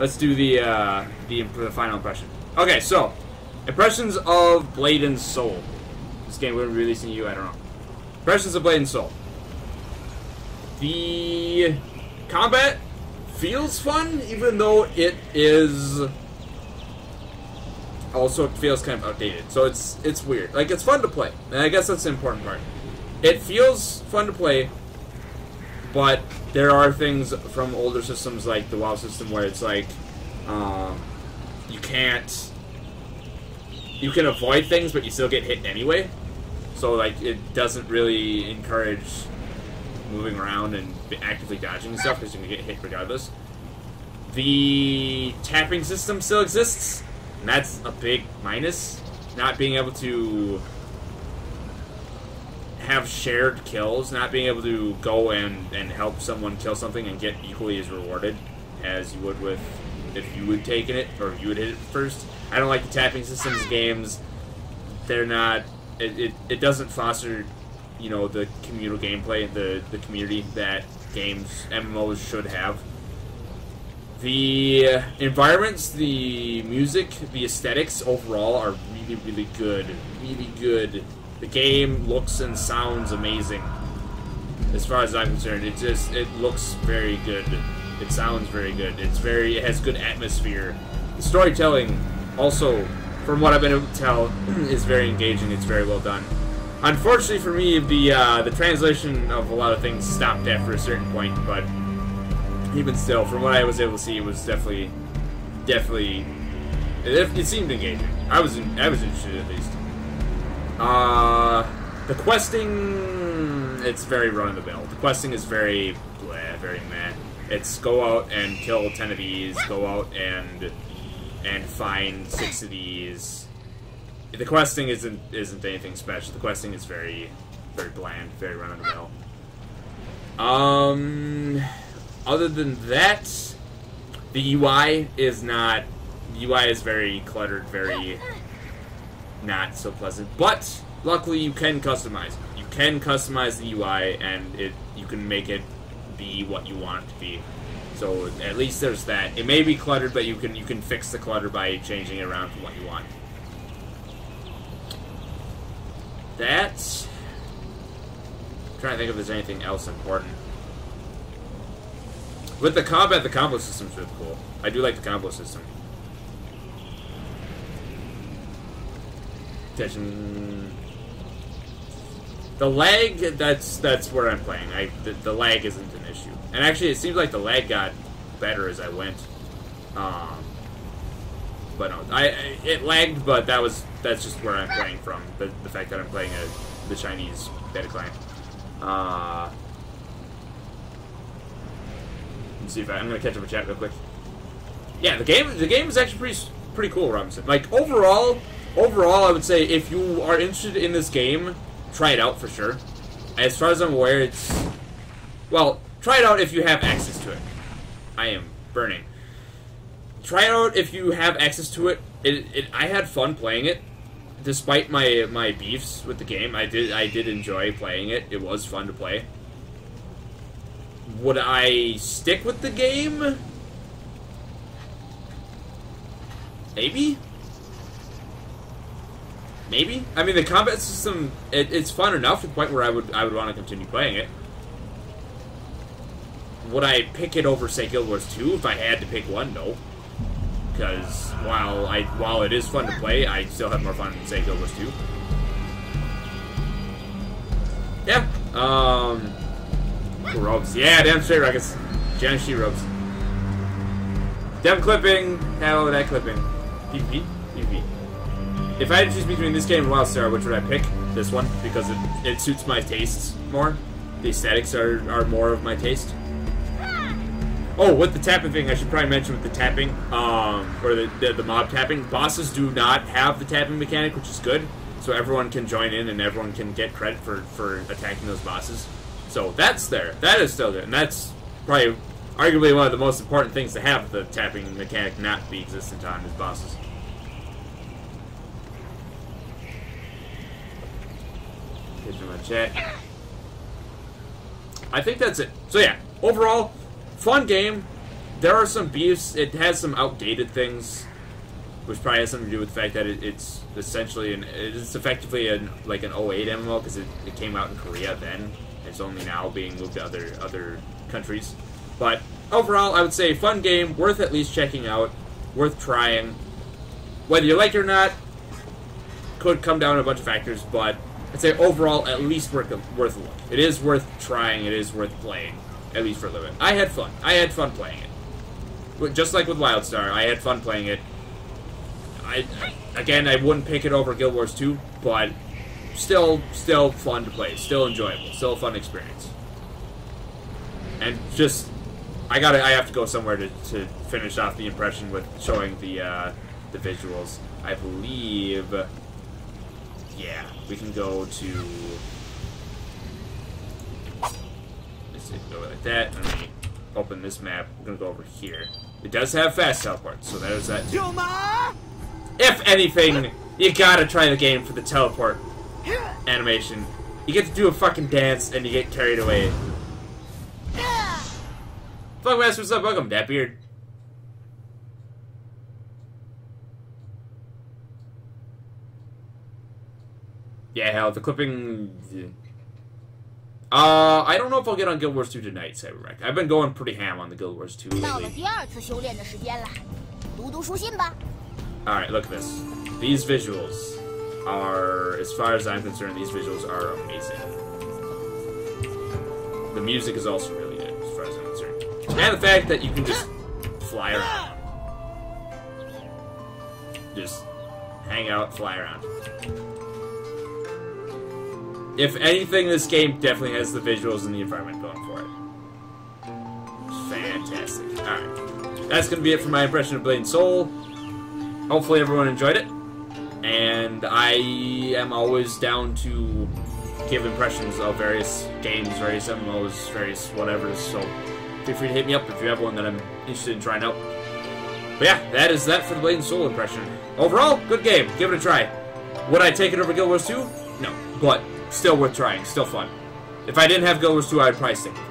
let's do the uh, the, the final impression. Okay, so impressions of Blade and Soul. This game be releasing you. I don't know. Impressions of Blade and Soul. The combat feels fun, even though it is also feels kind of outdated. So it's it's weird. Like it's fun to play, and I guess that's the important part. It feels fun to play, but there are things from older systems like the WoW system where it's like um, you can't you can avoid things, but you still get hit anyway. So like it doesn't really encourage moving around and actively dodging and stuff because you can get hit regardless. The tapping system still exists, and that's a big minus. Not being able to have shared kills, not being able to go and, and help someone kill something and get equally as rewarded as you would with if you would taken it or you would hit it first. I don't like the tapping systems games. They're not. It, it, it doesn't foster, you know, the communal gameplay, the the community that games MMOs should have. The environments, the music, the aesthetics overall are really, really good. Really good. The game looks and sounds amazing. As far as I'm concerned, it just it looks very good. It sounds very good. It's very it has good atmosphere. The storytelling also, from what I've been able to tell, is very engaging. It's very well done. Unfortunately for me, the uh, the translation of a lot of things stopped after a certain point, but even still, from what I was able to see, it was definitely, definitely, it, it seemed engaging. I was in, I was interested at least. Uh, the questing, it's very run of the mill. The questing is very, bleh, very meh. It's go out and kill ten of these, go out and and find six of these. The questing isn't isn't anything special. The questing is very, very bland, very run of the mill. Um, other than that, the UI is not. UI is very cluttered, very not so pleasant. But luckily, you can customize. You can customize the UI, and it you can make it be what you want it to be. So at least there's that. It may be cluttered, but you can you can fix the clutter by changing it around to what you want. That's. Trying to think if there's anything else important. With the combat, the combo system's really cool. I do like the combo system. Attention. The lag, that's that's where I'm playing. I the, the, lag isn't an issue, and actually, it seems like the lag got better as I went. Um, but no, I it lagged, but that was that's just where I'm playing from. The, the fact that I'm playing a the Chinese beta client. Uh, let's see if I, I'm gonna catch up a chat real quick. Yeah, the game the game is actually pretty pretty cool, Robinson. Like overall, overall, I would say if you are interested in this game try it out for sure. As far as I'm aware, it's well, try it out if you have access to it. I am burning. Try it out if you have access to it. It, it I had fun playing it, despite my my beefs with the game. I did I did enjoy playing it. It was fun to play. Would I stick with the game? Maybe. Maybe. I mean, the combat system it, it's fun enough to the point where I would I would want to continue playing it. Would I pick it over say Guild Wars 2 if I had to pick one? No. Because while I while it is fun to play, I still have more fun than say Guild Wars 2. Yeah. Um. Ropes. Yeah, damn straight rockets. Jan she ropes. Damn clipping. Have all that clipping. PvP? If I had to choose between this game and WildStar, which would I pick? This one, because it, it suits my tastes more. The aesthetics are, are more of my taste. Oh, with the tapping thing, I should probably mention with the tapping, um, or the, the, the mob tapping, bosses do not have the tapping mechanic, which is good. So everyone can join in and everyone can get credit for, for attacking those bosses. So that's there. That is still there. And that's probably arguably one of the most important things to have the tapping mechanic not be existent on is bosses. my chat. I think that's it. So yeah, overall, fun game. there are some beefs. It has some outdated things, which probably has something to do with the fact that it, it's essentially an it's effectively an like an 08 MMO because it, it came out in Korea then. It's only now being moved to other other countries. But overall, I would say fun game, worth at least checking out, worth trying. Whether you like it or not, could come down to a bunch of factors, but I'd say overall, at least worth a, worth a look. It is worth trying. It is worth playing, at least for a little bit. I had fun. I had fun playing it. Just like with WildStar, I had fun playing it. I, again, I wouldn't pick it over Guild Wars 2, but still, still fun to play. Still enjoyable. Still a fun experience. And just, I gotta, I have to go somewhere to, to finish off the impression with showing the, uh, the visuals. I believe, we can go to, let's see, go like that, and we open this map. We're gonna go over here. It does have fast teleport, so there's that. If anything, you gotta try the game for the teleport animation. You get to do a fucking dance and you get carried away. Fuck Master, what's up? Welcome, that Yeah, hell, the clipping. Uh, I don't know if I'll get on Guild Wars 2 tonight, Cyberwreck. I've been going pretty ham on the Guild Wars 2 lately. Alright, look at this. These visuals are, as far as I'm concerned, these visuals are amazing. The music is also really good, as far as I'm concerned. And the fact that you can just fly around. Just hang out, fly around. If anything, this game definitely has the visuals and the environment going for it. Fantastic. Alright. That's going to be it for my impression of Blade and Soul. Hopefully everyone enjoyed it. And I am always down to give impressions of various games, various MMOs, various whatevers, so feel free to hit me up if you have one that I'm interested in trying out. But yeah, that is that for the Blade and Soul impression. Overall, good game. Give it a try. Would I take it over Guild Wars 2? No. But still worth trying. Still fun. If I didn't have Wars 2, I would probably stick with it.